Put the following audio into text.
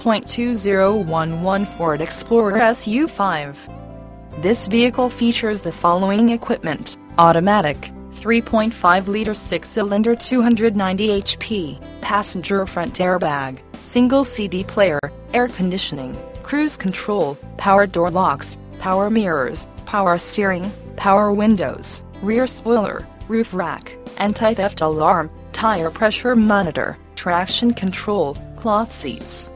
2.2011 Ford Explorer SU5. This vehicle features the following equipment automatic, 3.5 liter 6 cylinder 290 HP, passenger front airbag, single CD player, air conditioning, cruise control, power door locks, power mirrors, power steering, power windows, rear spoiler, roof rack, anti theft alarm, tire pressure monitor, traction control, cloth seats.